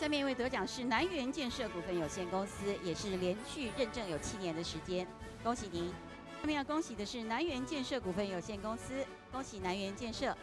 下面一位得奖是南园建设股份有限公司也是连续认证有七年的时间。恭喜您。下面要恭喜的是南园建设股份有限公司恭喜南园建设。